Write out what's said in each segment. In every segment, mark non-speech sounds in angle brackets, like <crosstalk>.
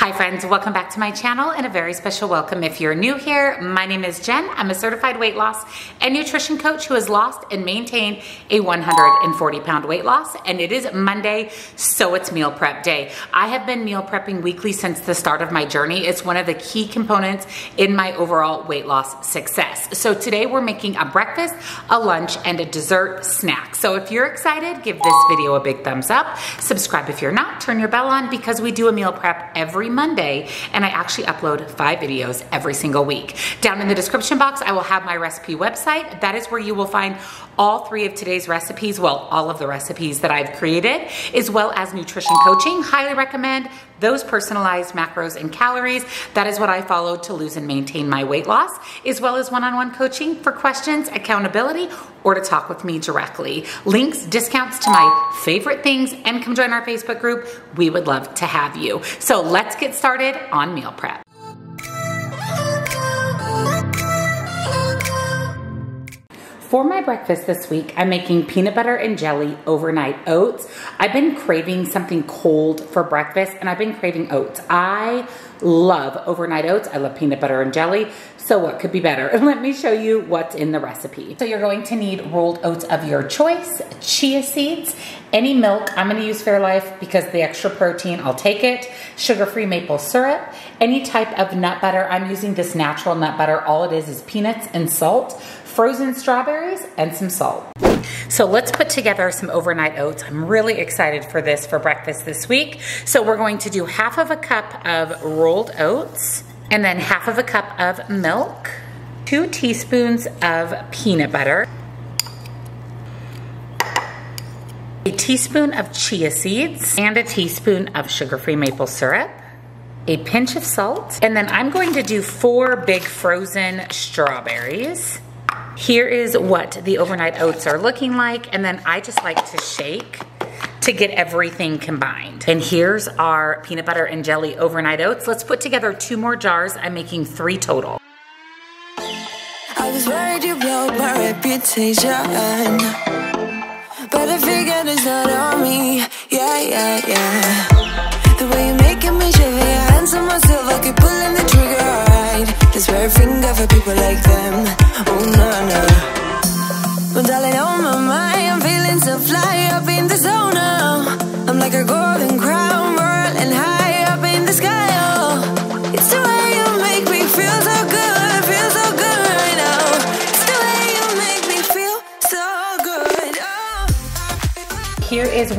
Hi friends, welcome back to my channel and a very special welcome if you're new here. My name is Jen. I'm a certified weight loss and nutrition coach who has lost and maintained a 140 pound weight loss and it is Monday, so it's meal prep day. I have been meal prepping weekly since the start of my journey. It's one of the key components in my overall weight loss success. So today we're making a breakfast, a lunch, and a dessert snack. So if you're excited, give this video a big thumbs up. Subscribe if you're not, turn your bell on because we do a meal prep every Monday, and I actually upload five videos every single week. Down in the description box, I will have my recipe website. That is where you will find all three of today's recipes, well, all of the recipes that I've created, as well as nutrition coaching. Highly recommend those personalized macros and calories. That is what I follow to lose and maintain my weight loss, as well as one-on-one -on -one coaching for questions, accountability, or to talk with me directly. Links, discounts to my favorite things, and come join our Facebook group. We would love to have you. So let's get started on meal prep. For my breakfast this week, I'm making peanut butter and jelly overnight oats. I've been craving something cold for breakfast and I've been craving oats. I love overnight oats. I love peanut butter and jelly. So what could be better? <laughs> Let me show you what's in the recipe. So you're going to need rolled oats of your choice, chia seeds, any milk. I'm gonna use Fairlife because the extra protein, I'll take it. Sugar-free maple syrup, any type of nut butter. I'm using this natural nut butter. All it is is peanuts and salt frozen strawberries, and some salt. So let's put together some overnight oats. I'm really excited for this for breakfast this week. So we're going to do half of a cup of rolled oats and then half of a cup of milk, two teaspoons of peanut butter, a teaspoon of chia seeds, and a teaspoon of sugar-free maple syrup, a pinch of salt, and then I'm going to do four big frozen strawberries, here is what the overnight oats are looking like. And then I just like to shake to get everything combined. And here's our peanut butter and jelly overnight oats. Let's put together two more jars. I'm making three total. I was worried you blow my reputation But I figured it's not on me Yeah, yeah, yeah The way you're making me shiver Your hands on myself I keep pulling the trigger right This very finger for people like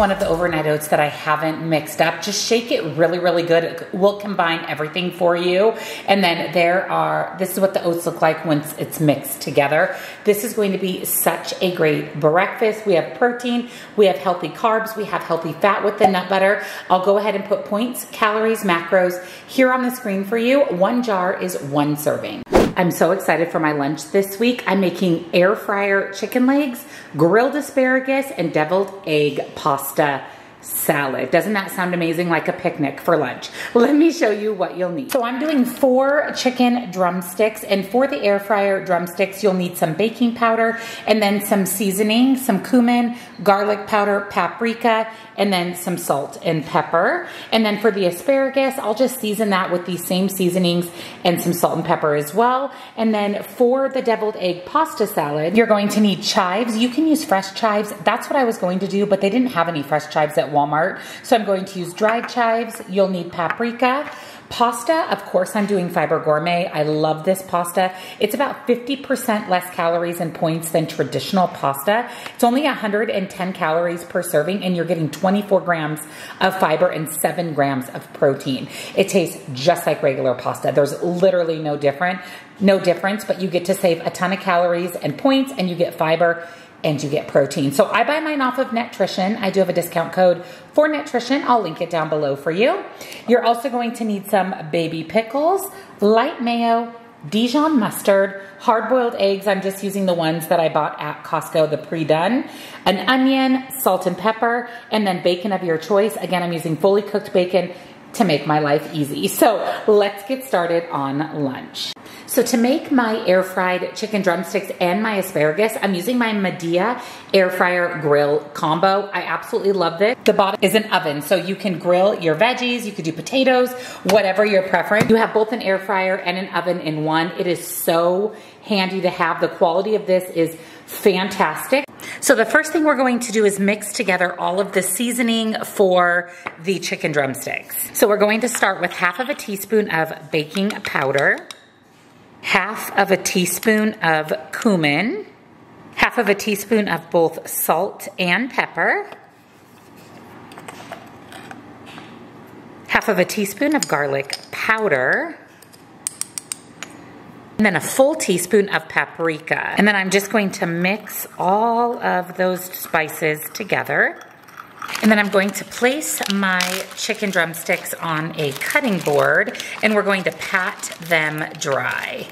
one of the overnight oats that I haven't mixed up. Just shake it really, really good. It will combine everything for you. And then there are, this is what the oats look like once it's mixed together. This is going to be such a great breakfast. We have protein, we have healthy carbs, we have healthy fat with the nut butter. I'll go ahead and put points, calories, macros here on the screen for you. One jar is one serving. I'm so excited for my lunch this week. I'm making air fryer chicken legs, grilled asparagus, and deviled egg pasta salad. Doesn't that sound amazing? Like a picnic for lunch. Let me show you what you'll need. So I'm doing four chicken drumsticks and for the air fryer drumsticks, you'll need some baking powder and then some seasoning, some cumin, garlic powder, paprika, and then some salt and pepper. And then for the asparagus, I'll just season that with these same seasonings and some salt and pepper as well. And then for the deviled egg pasta salad, you're going to need chives. You can use fresh chives. That's what I was going to do, but they didn't have any fresh chives at Walmart. So I'm going to use dried chives. You'll need paprika. Pasta, of course, I'm doing Fiber Gourmet. I love this pasta. It's about 50% less calories and points than traditional pasta. It's only 110 calories per serving, and you're getting 24 grams of fiber and 7 grams of protein. It tastes just like regular pasta. There's literally no different, no difference, but you get to save a ton of calories and points, and you get fiber and you get protein. So I buy mine off of Netrition. I do have a discount code for Netrition. I'll link it down below for you. You're also going to need some baby pickles, light mayo, Dijon mustard, hard-boiled eggs. I'm just using the ones that I bought at Costco, the pre-done, an onion, salt and pepper, and then bacon of your choice. Again, I'm using fully cooked bacon to make my life easy. So let's get started on lunch. So to make my air fried chicken drumsticks and my asparagus, I'm using my Midea air fryer grill combo. I absolutely love this. The bottom is an oven, so you can grill your veggies, you could do potatoes, whatever your preference. You have both an air fryer and an oven in one. It is so handy to have. The quality of this is fantastic. So the first thing we're going to do is mix together all of the seasoning for the chicken drumsticks. So we're going to start with half of a teaspoon of baking powder half of a teaspoon of cumin, half of a teaspoon of both salt and pepper, half of a teaspoon of garlic powder, and then a full teaspoon of paprika. And then I'm just going to mix all of those spices together. And then I'm going to place my chicken drumsticks on a cutting board and we're going to pat them dry.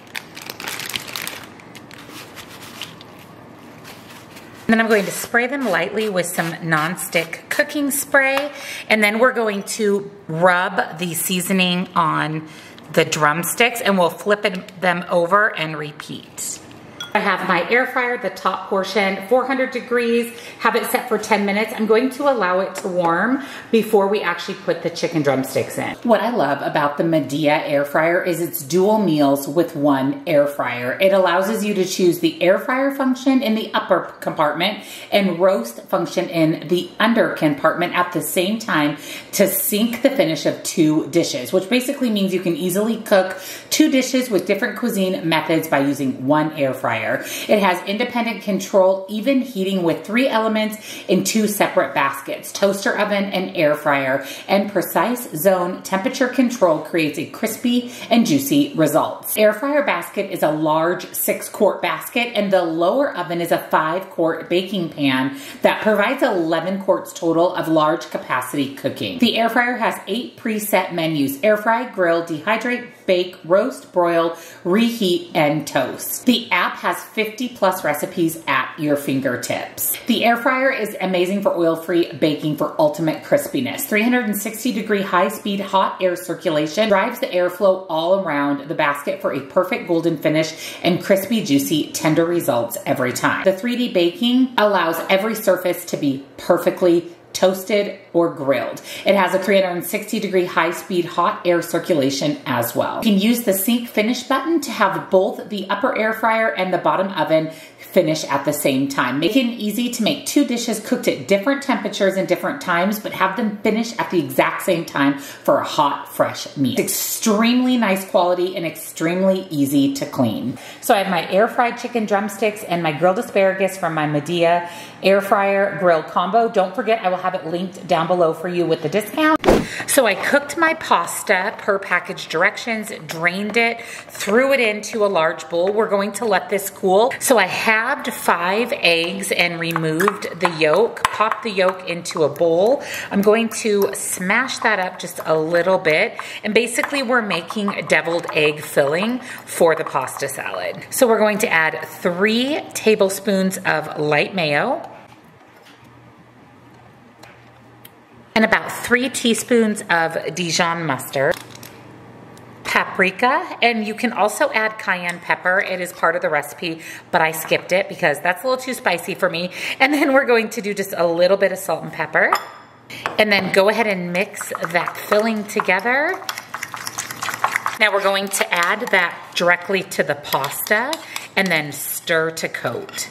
And then I'm going to spray them lightly with some nonstick cooking spray. And then we're going to rub the seasoning on the drumsticks and we'll flip them over and repeat. I have my air fryer, the top portion, 400 degrees, have it set for 10 minutes. I'm going to allow it to warm before we actually put the chicken drumsticks in. What I love about the Midea air fryer is it's dual meals with one air fryer. It allows you to choose the air fryer function in the upper compartment and roast function in the under compartment at the same time to sync the finish of two dishes, which basically means you can easily cook two dishes with different cuisine methods by using one air fryer fryer. It has independent control, even heating with three elements in two separate baskets, toaster oven and air fryer, and precise zone temperature control creates a crispy and juicy results. Air fryer basket is a large six quart basket and the lower oven is a five quart baking pan that provides 11 quarts total of large capacity cooking. The air fryer has eight preset menus, air fry, grill, dehydrate, bake, roast, broil, reheat, and toast. The app has 50 plus recipes at your fingertips. The air fryer is amazing for oil-free baking for ultimate crispiness. 360 degree high speed hot air circulation drives the airflow all around the basket for a perfect golden finish and crispy, juicy, tender results every time. The 3D baking allows every surface to be perfectly toasted or grilled. It has a 360 degree high speed hot air circulation as well. You can use the sync finish button to have both the upper air fryer and the bottom oven finish at the same time. Making it easy to make two dishes cooked at different temperatures and different times, but have them finish at the exact same time for a hot, fresh meal. It's extremely nice quality and extremely easy to clean. So I have my air fried chicken drumsticks and my grilled asparagus from my Midea air fryer grill combo. Don't forget, I will have it linked down below for you with the discount. So I cooked my pasta per package directions, drained it, threw it into a large bowl. We're going to let this cool. So I halved five eggs and removed the yolk, popped the yolk into a bowl. I'm going to smash that up just a little bit. And basically we're making deviled egg filling for the pasta salad. So we're going to add three tablespoons of light mayo, and about three teaspoons of Dijon mustard, paprika, and you can also add cayenne pepper. It is part of the recipe, but I skipped it because that's a little too spicy for me. <laughs> And then we're going to do just a little bit of salt and pepper. And then go ahead and mix that filling together. Now we're going to add that directly to the pasta and then stir to coat.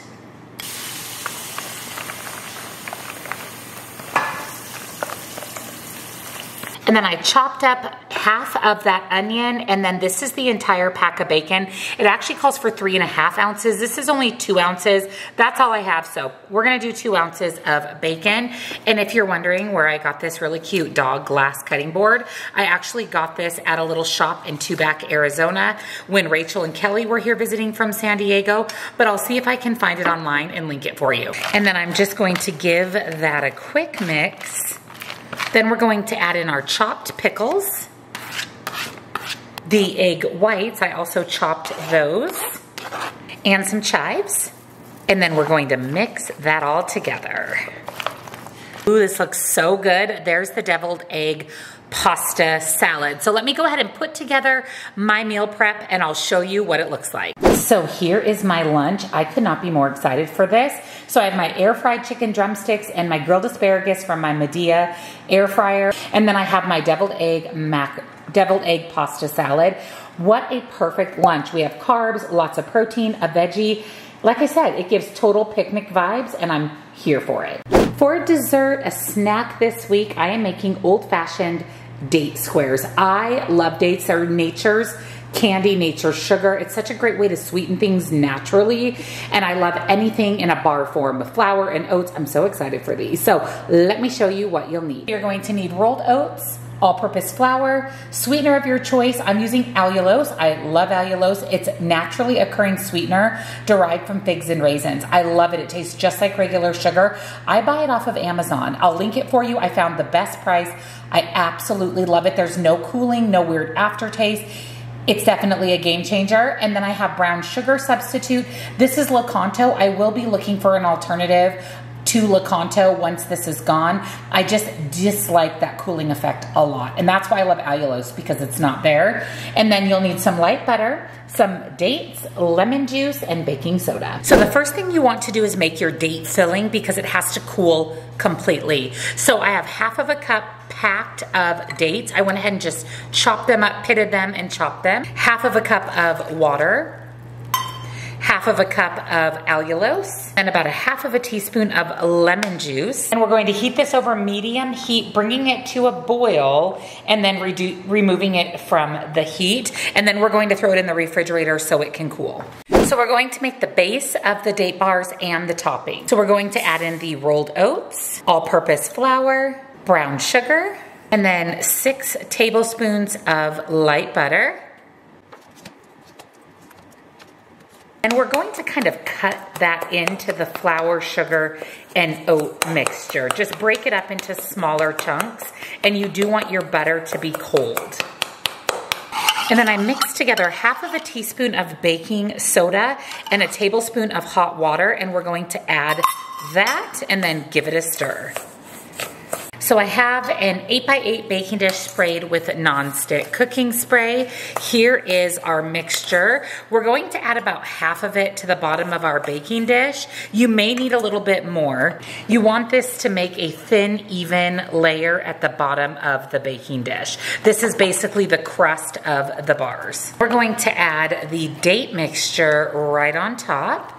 And then I chopped up half of that onion, and then this is the entire pack of bacon. It actually calls for three and a half ounces. This is only two ounces. That's all I have, so we're gonna do two ounces of bacon. And if you're wondering where I got this really cute dog glass cutting board, I actually got this at a little shop in Tubac, Arizona when Rachel and Kelly were here visiting from San Diego, but I'll see if I can find it online and link it for you. And then I'm just going to give that a quick mix. Then we're going to add in our chopped pickles. The egg whites, I also chopped those. And some chives. And then we're going to mix that all together. Ooh, this looks so good. There's the deviled egg pasta salad. So let me go ahead and put together my meal prep and I'll show you what it looks like. So here is my lunch. I could not be more excited for this. So I have my air fried chicken drumsticks and my grilled asparagus from my Midea air fryer. And then I have my deviled egg mac, deviled egg pasta salad. What a perfect lunch. We have carbs, lots of protein, a veggie. Like I said, it gives total picnic vibes and I'm here for it. For dessert, a snack this week, I am making old-fashioned date squares. I love dates. They're nature's candy, nature sugar. It's such a great way to sweeten things naturally. And I love anything in a bar form with flour and oats. I'm so excited for these. So let me show you what you'll need. You're going to need rolled oats, all-purpose flour, sweetener of your choice. I'm using allulose. I love allulose. It's naturally occurring sweetener derived from figs and raisins. I love it. It tastes just like regular sugar. I buy it off of Amazon. I'll link it for you. I found the best price. I absolutely love it. There's no cooling, no weird aftertaste. It's definitely a game changer. And then I have brown sugar substitute. This is Lakanto. I will be looking for an alternative to Lakanto once this is gone. I just dislike that cooling effect a lot. And that's why I love allulose because it's not there. And then you'll need some light butter, some dates, lemon juice, and baking soda. So the first thing you want to do is make your date filling because it has to cool completely. So I have half of a cup packed of dates. I went ahead and just chopped them up, pitted them, and chopped them. Half of a cup of water, half of a cup of allulose, and about a half of a teaspoon of lemon juice. And we're going to heat this over medium heat, bringing it to a boil, and then removing it from the heat. And then we're going to throw it in the refrigerator so it can cool. So we're going to make the base of the date bars and the topping. So we're going to add in the rolled oats, all-purpose flour, brown sugar, and then six tablespoons of light butter, And we're going to kind of cut that into the flour, sugar, and oat mixture. Just break it up into smaller chunks. And you do want your butter to be cold. And then I mix together half of a teaspoon of baking soda and a tablespoon of hot water. And we're going to add that and then give it a stir. So I have an 8x8 baking dish sprayed with non-stick cooking spray. Here is our mixture. We're going to add about half of it to the bottom of our baking dish. You may need a little bit more. You want this to make a thin, even layer at the bottom of the baking dish. This is basically the crust of the bars. We're going to add the date mixture right on top.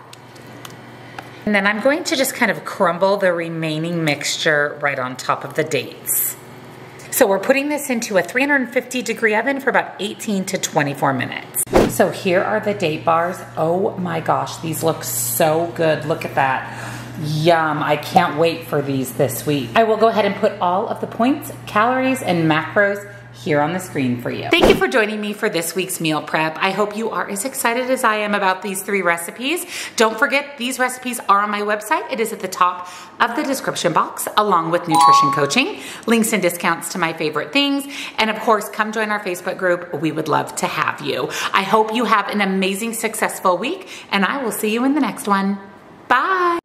And then I'm going to just kind of crumble the remaining mixture right on top of the dates. So we're putting this into a 350 degree oven for about 18 to 24 minutes. So here are the date bars. Oh my gosh, these look so good. Look at that. Yum, I can't wait for these this week. I will go ahead and put all of the points, calories, and macros here on the screen for you. Thank you for joining me for this week's meal prep. I hope you are as excited as I am about these three recipes. Don't forget, these recipes are on my website. It is at the top of the description box, along with nutrition coaching, links and discounts to my favorite things, and of course, come join our Facebook group. We would love to have you. I hope you have an amazing, successful week, and I will see you in the next one. Bye.